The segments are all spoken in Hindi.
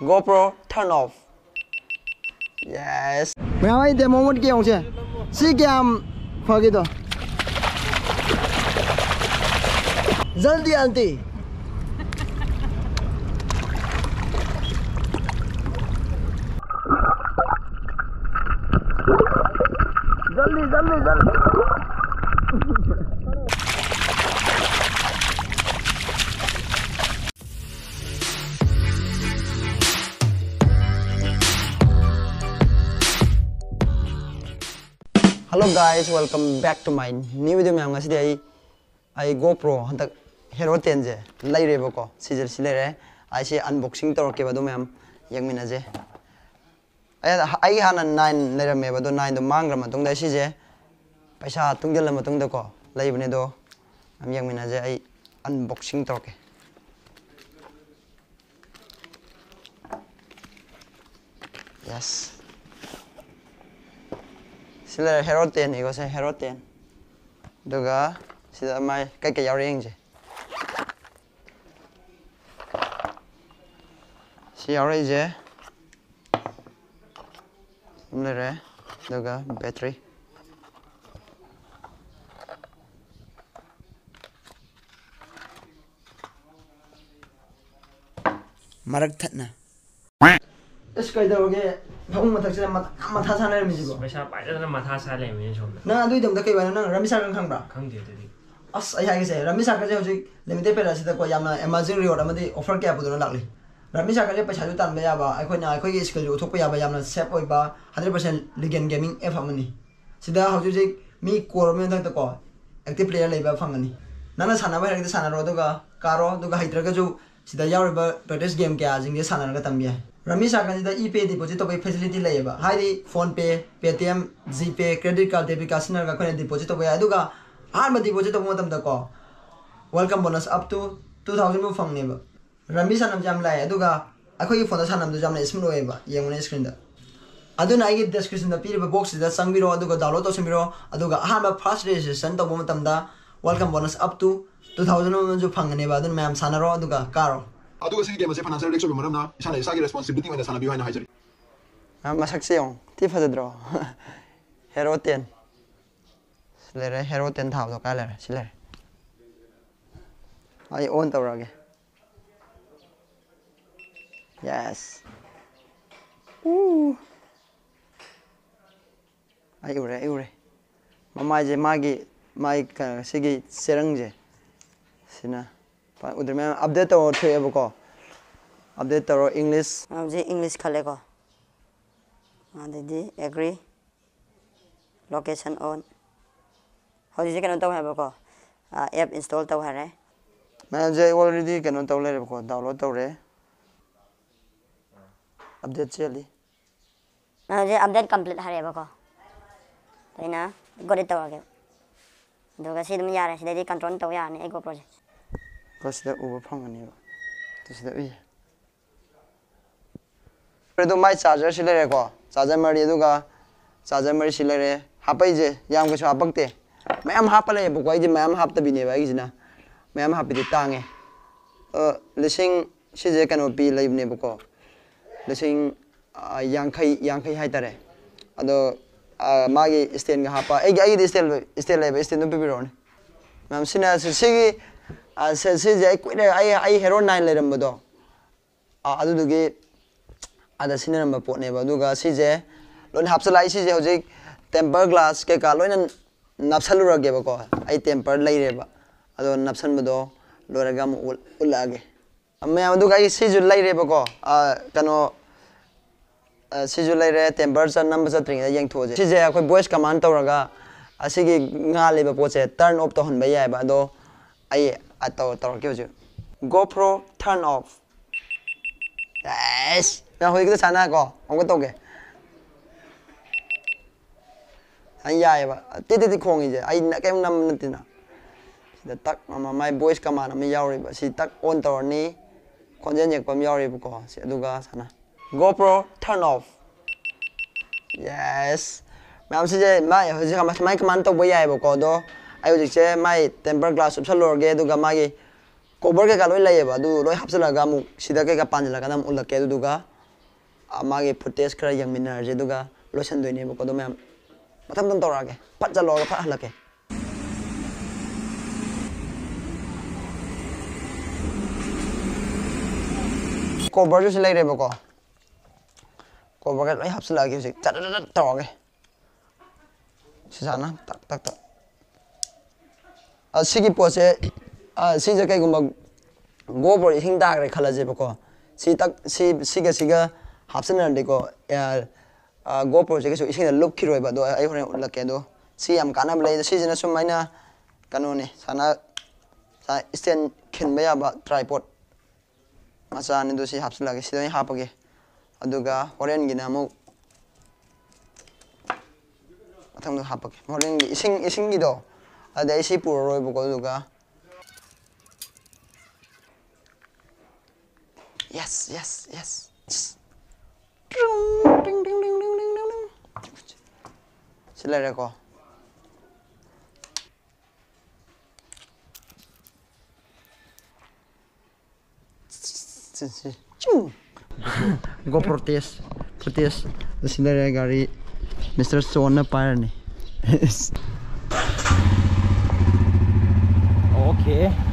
GoPro turn off. Yes. Mày ơi, để một cái ông chứ? Xí kia am phá cái đó. Jaldi anti. đi, jaldi, đi. Hello guys welcome back to my new video में आऊँगा आई आई गोप्रो हम तक हेरो टेन लेरबको लाइ रे बको ले रहे. आई से अनबॉक्सिंग तो के बदो मैम यंग मिना जे. आई नाइन ले रे नाइन दो पैसा तुम जल मतुम दो को लाइ दो. हम अनबॉक्सिंग तो के yes. sila hero ten iko se hero ten duga sila mai riêng chứ. yaring je si. Yaring je mle re? Duga battery marak thatna is kai da oge ꯐꯃꯨꯡ ꯃꯊꯛꯁꯤꯗ ꯃꯊꯥ ꯁꯥꯟꯅꯔꯝꯃꯤꯁꯤꯀꯣ ꯄꯩꯁꯥ ꯄꯥꯏꯗꯅ ꯃꯊꯥ ꯁꯥ ꯂꯩꯔꯝꯃꯤꯅꯦ ꯁꯣꯝꯗ ꯅꯪ ꯑꯗꯨꯒꯤꯗꯃꯛꯇ ꯀꯩ ꯋꯥꯅꯣ ꯅꯪ ꯔꯃꯤꯁ ꯁꯥꯔꯀꯔ ꯈꯪꯕ꯭ꯔꯥ ꯈꯪꯗꯦ ꯑꯗꯨꯗꯤ ꯑꯁ ꯑꯩ ꯍꯥꯏꯒꯦꯁꯦ ꯔꯃꯤꯁ ꯁꯥꯔꯀꯔꯁꯦ ꯍꯧꯖꯤꯛ ꯂꯤꯃꯤꯇꯦꯠ ꯄꯦꯔꯥꯁꯤꯗꯀꯣ ꯌꯥꯝꯅ ꯑꯦꯃꯔꯖꯤꯡ ꯔꯤꯋꯥꯔꯗ ꯑꯃꯗꯤ ꯑꯣꯐꯔ ꯀꯌꯥ ꯄꯨꯗꯨꯅ ꯂꯥꯛꯂꯤ ꯔꯃꯤꯁ ꯁꯥꯔꯀꯔꯁꯦ ꯄꯩꯁꯥꯁꯨ ꯇꯥꯟꯕ ꯌꯥꯕ ꯑꯩꯈꯣꯏꯅ ꯑꯩꯈꯣꯏꯒꯤ ꯁ꯭ꯀꯤꯜꯁꯨ ꯎꯠꯊꯣꯛꯄ ꯌꯥꯕ ꯌꯥꯝꯅ ꯁꯦꯞ ꯑꯣꯏꯕ ꯍꯟꯗ꯭ꯔꯦꯠ ꯄꯥꯔꯁꯦꯟ ꯂꯤꯒꯦꯟ ꯒꯦꯃꯤꯡ ꯑꯦꯞ ꯑꯃꯅꯤ ꯁꯤꯗ ꯍꯧꯖꯤꯛ ꯍꯧꯖꯤꯛ ꯃꯤ ꯀꯣꯔ ꯑꯃꯒꯤ ꯃꯊꯛꯇꯀꯣ ꯑꯦꯛꯇꯤꯞ ꯄ꯭ꯂꯦꯌꯔ ꯂꯩꯕ ꯐꯪꯒꯅꯤ ꯅꯪꯅ ꯁꯥꯟꯅꯕ ꯍꯩꯔꯒꯗꯤ ꯁꯥꯟꯅꯔꯣ ꯑꯗꯨꯒ ꯀꯥꯔꯣ ꯑꯗꯨꯒ ꯍꯩꯇ꯭ꯔꯒꯁꯨ ꯁꯤꯗ ꯌꯥꯎꯔꯤꯕ ꯄ꯭ꯔꯦꯛꯇꯤꯁ ꯒꯦꯝ ꯀꯌꯥꯁꯤꯡꯁꯦ ꯁꯥꯟꯅꯔꯒ ꯇꯝꯕ ꯌꯥꯏ ꯔꯃꯤ ꯁꯥꯀꯔꯁꯤꯗ ꯏ ꯄꯦ ꯗꯤꯄꯣꯖꯤꯠ ꯇꯧꯕꯒꯤ ꯐꯦꯁꯤꯂꯤꯇꯤ ꯂꯩꯌꯦꯕ ꯍꯥꯏꯗꯤ PhonePe Paytm GPay credit card debit card ꯁꯤꯖꯤꯟꯅꯔꯒ ꯑꯩꯈꯣꯏꯅ ꯗꯤꯄꯣꯖꯤꯠ ꯇꯧꯕ ꯌꯥꯏ ꯑꯗꯨꯒ ꯑꯍꯥꯟꯕ ꯗꯤꯄꯣꯖꯤꯠ ꯇꯧꯕ ꯃꯇꯝꯗꯀꯣ welcome bonus up to two thousand ꯐꯥꯎ ꯐꯪꯅꯦꯕ ꯔꯝꯕꯤ ꯁꯥꯟꯅꯕꯁꯦ ꯌꯥꯝ ꯂꯥꯛꯑꯦ ꯑꯗꯨꯒ ꯑꯩꯈꯣꯏꯒꯤ ꯐꯣꯟꯗ ꯁꯥꯟꯅꯕꯗꯨꯁꯨ ꯌꯥꯝꯅ ꯁ꯭ꯃꯨꯠ ꯑꯣꯏꯌꯦꯕ ꯌꯦꯡꯉꯨꯅꯦ ꯁ꯭ꯀ꯭ꯔꯤꯟꯗ ꯑꯗꯨꯅ ꯑꯩꯒꯤ ꯗꯦꯁꯀ꯭ꯔꯤꯞꯁꯟꯗ ꯄꯤꯔꯤꯕ ꯕꯣꯛꯁꯁꯤꯗ ꯆꯪꯕꯤꯔꯣ ꯑꯗꯨꯒ ꯗꯥꯎꯟꯂꯣꯗ ꯇꯧꯁꯤꯟꯕꯤꯔꯣ ꯑꯗꯨꯒ ꯑꯍꯥꯟꯕ ꯐꯥꯔꯁ ꯔꯦꯖꯤꯁꯇ꯭ꯔꯦꯁꯟ ꯇꯧꯕ ꯃꯇꯝꯗ welcome bonus up to two thousand ꯑꯃꯁꯨ ꯐꯪꯒꯅꯦꯕ ꯑꯗꯨꯅ ꯃꯌꯥꯝ ꯁꯥꯟꯅꯔꯣ ꯑꯗꯨꯒ ꯀꯥꯔꯣ aduga sigi game zefa nasere lexo bimoram na isana isagi responsibility wenda sana behind hajari ama ah, saksiyong ti fa dro hero ten silere hero ten thao to kala silere ai, on tawrage yes. Ooh ai, ure ure. Mama je magi mai ka sigi serang je. Sina. उधर अपडेट तौर थोएबको अपडेट तौर इंग्लिश हमें इंग्लिश खलेको अदी एग्री लोकेशन ऑन हजी कहो तौबको एप इंस्टॉल तो है मैं ऑलरेडी ले तौ लेको डाउनलोड तौर अपडेट चेली मैं अपडेट कंप्लीट हरेबको तो गोडे तौर कंट्रोल तौ यानी एगो प्रोजेक्ट ꯀꯣ ꯁꯤꯗ ꯎꯕ ꯐꯪꯒꯅꯦꯕ ꯑꯗꯨ ꯁꯤꯗ ꯎꯏ ꯑꯗꯨ ꯃꯥꯏ ꯆꯥꯔꯖꯔꯁꯤ ꯂꯩꯔꯦꯀꯣ ꯆꯥꯔꯖꯔ ꯃꯔꯤ ꯑꯗꯨꯒ ꯆꯥꯔꯖꯔ ꯃꯔꯤ ꯁꯤ ꯂꯩꯔꯦ ꯍꯥꯞꯄꯛꯏꯁꯦ ꯌꯥꯝ ꯀꯩꯁꯨ ꯍꯥꯞꯄꯛꯇꯦ ꯃꯌꯥꯝ ꯍꯥꯞꯄ ꯂꯩꯌꯦꯕꯀꯣ ꯑꯩꯁꯦ ꯃꯌꯥꯝ ꯍꯥꯞꯇꯕꯤꯅꯦꯕ ꯑꯩꯒꯤꯁꯤꯅ ꯃꯌꯥꯝ ꯍꯥꯞꯄꯤꯗꯤ ꯇꯥꯡꯉꯦ ꯂꯤꯁꯤꯡ ꯁꯤꯁꯦ ꯀꯩꯅꯣ ꯄꯤ ꯂꯩꯕꯅꯦꯕꯀꯣ ꯂꯤꯁꯤꯡ ꯌꯥꯡꯈꯩ ꯌꯥꯡꯈꯩ ꯍꯥꯏꯇꯥꯔꯦ ꯑꯗꯣ ꯃꯥꯒꯤ ꯏꯁꯇꯦꯟꯒ ꯍꯥꯞꯄ ꯑꯩꯒꯤ ꯑꯩꯒꯤꯗꯤ ꯏꯁꯇꯦꯟ ꯏꯁꯇꯦꯟ ꯂꯩꯕ ꯏꯁꯇꯦꯟꯗꯨ ꯄꯤꯕꯤꯔꯛꯑꯣꯅꯦ ꯃꯌꯥꯝ ꯁꯤꯅ ꯁꯤꯒꯤ ꯁꯦ ꯁꯤꯁꯦ ꯑꯩ ꯀꯨꯏꯔꯦ ꯑꯩ ꯑꯩ ꯍꯦꯔꯣ ꯅꯥꯏꯟ ꯂꯩꯔꯝꯕꯗꯣ ꯑꯗꯨꯗꯨꯒꯤ ꯑꯗ ꯁꯤꯖꯤꯟꯅꯔꯝꯕ ꯄꯣꯠꯅꯦꯕ ꯑꯗꯨꯒ ꯁꯤꯁꯦ ꯂꯣꯏꯅ ꯍꯥꯞꯆꯤꯜꯂꯛꯏ ꯁꯤꯁꯦ ꯍꯧꯖꯤꯛ ꯇꯦꯝꯄꯔ ꯒ꯭ꯂꯥꯁ ꯀꯩꯀꯥ ꯂꯣꯏꯅ ꯅꯞꯁꯜꯂꯨꯔꯒꯦꯕꯀꯣ ꯑꯩ ꯇꯦꯝꯄꯔ ꯂꯩꯔꯦꯕ ꯑꯗꯣ ꯅꯞꯁꯟꯕꯗꯣ ꯂꯣꯏꯔꯒ ꯑꯃꯨꯛ ꯎꯠꯂꯛꯑꯒꯦ ꯃꯌꯥꯝ ꯑꯗꯨꯒ ꯑꯩ ꯁꯤꯁꯨ ꯂꯩꯔꯦꯕꯀꯣ ꯀꯩꯅꯣ ꯁꯤꯁꯨ ꯂꯩꯔꯦ ꯇꯦꯝꯄꯔ ꯅꯝꯕ ꯆꯠꯇ꯭ꯔꯤꯉꯩꯗ ꯌꯦꯡꯊꯣꯛꯑꯁꯦ ꯁꯤꯁꯦ ꯑꯩꯈꯣꯏ ꯚꯣꯏꯁ ꯀꯃꯥꯟ ꯇꯧꯔꯒ ꯑꯁꯤꯒꯤ ꯉꯥꯜꯂꯤꯕ ꯄꯣꯠꯁꯦ ꯇꯔꯟ ꯑꯣꯐ ꯇꯧꯍꯟꯕ ꯌꯥꯏꯕ ꯑꯗꯣ ꯑꯩ 또 돌아올게요 GoPro turn off 에이씨 야 거기도 자나 그거 아무것도 오게 아니야 해봐 띠띠띠 콩 이제 아이 게임 남는 띠나 sida mà ama mai voice command ama yauri ba si tak on tor ni còn yek pam yauri sẽ ko si aduga sana gopro turn off yes ma'am si je ma ho si kama mai command to bo yai bu ko đó आयोजे मैं टेम्पर ग्लास सब सलोरगे मागे कोबर कैक लो लेब हपसलगा कई पाजलगा उल्के मागे फुटेज खर यंगे लोसनदने को मैं मतम तौरगे फट चलो फट हल्के कोबर जो लेरबको कोबर लो हपसलगे तौर सिजाना तक तक तक 시기 보세 시저 kai gumba gobar hingda re khala je ko si tak si siga siga hapsena de ko gobar je so isina lukhi roi ba do ai hore lakke do si am kana blai si jena sum maina kanu ne sana sa stand khin me ya ba tripod masa ne do si hapsela ge si do ha page aduga horen gi na mo mathang do ha page horen gi ising ising gi do 아, juga. Yes, yes, yes. 실례를 거. Gue protes, protes. Ada Gary, Mr. Sona Parni. Okay.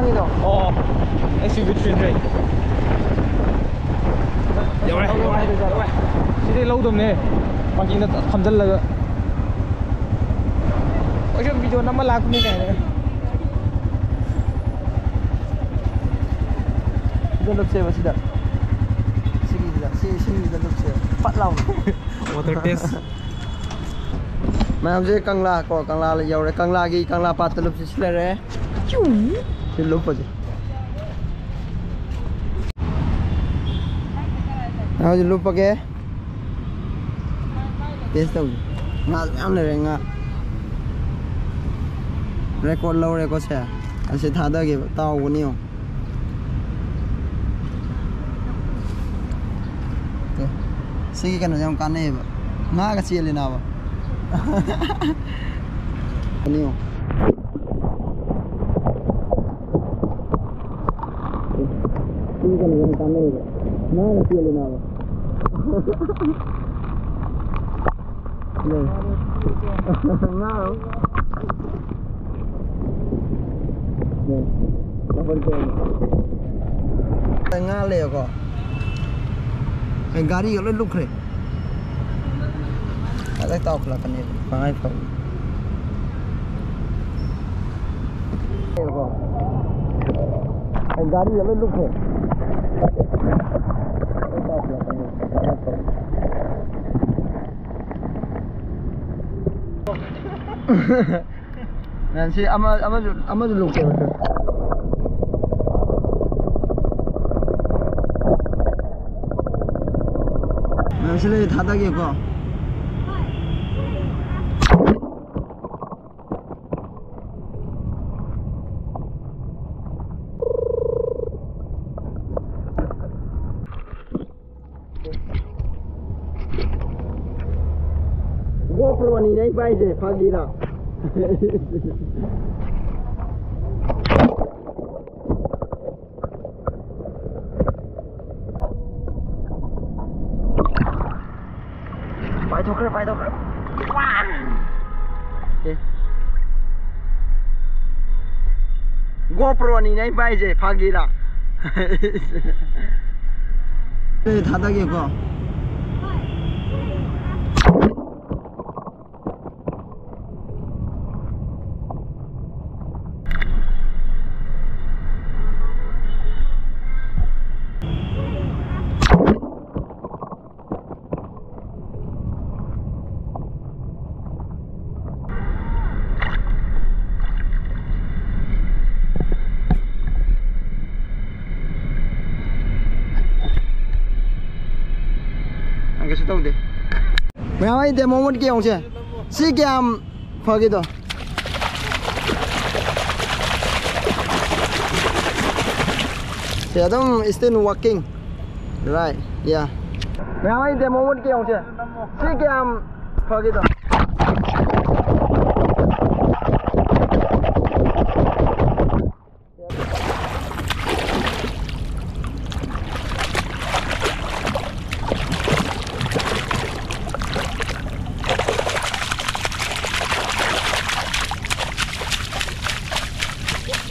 呢度。哦，SUV 轉嚟。有位，有位，有位，呢啲撈到你，我見到冚得啦。我將 video number 拉過嚟嘅。Jangan lupa saya sudah. Sini sudah, sini sini jangan lupa saya. Pat lau. Water test. Ma'am ji Kangla को कंगला ले जाओ रे कंगला की कंगला पात लुप से ले रहे चलो पजे हाँ चलो पके रेकॉर्ड लो रेकॉर्ड से। धागे तागनी हो। कानी नाग चेलिनाब नहीं हो। kan yang kamu itu mana sih lu nama mau ngale kok eh gari lu lukre ada tahu lah kan itu pangai kok गाड़ी हमें लुक है 난 지금 아마 아마 줄 아마 줄로 올게요. 난 실내 바닥에 거. પાણી નહીં પાય છે ફાગીરા પાય છોકરે પાય છોકરે ગોપરોની નહીં પાય છે ફાગીરા 对他那个。ngay để mong muốn kêu chứ si kiam phải cái đó thì đó still working. Right, yeah. Ngay để mong muốn kêu chứ si kiam phải cái đó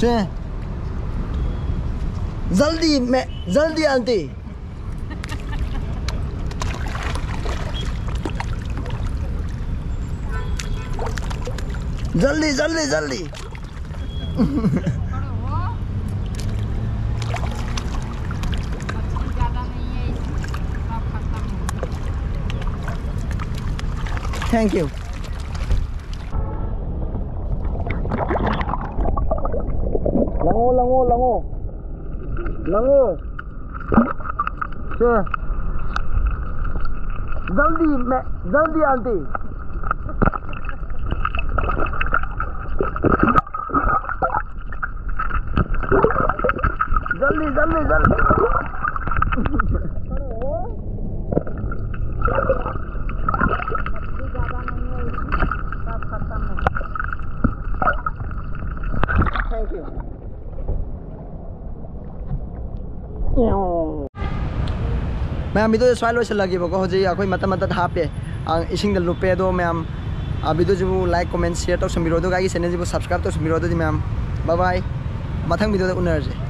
से जल्दी मैं जल्दी आंटी। जल्दी जल्दी जल्दी। Thank you Lango, lango, lango. Lango. Sure. Down the, down the auntie. Ma'am video स्वाई लोसलगेबको हजि अखोई मत मत हापे इसिंग लुपे दो मैम वीडियो जो लाइक कमेंट शेयर तौसमीरो चैनल सब्सक्राइब तौसमीरो मैम बाय बाय मथंग वीडियो उनरजे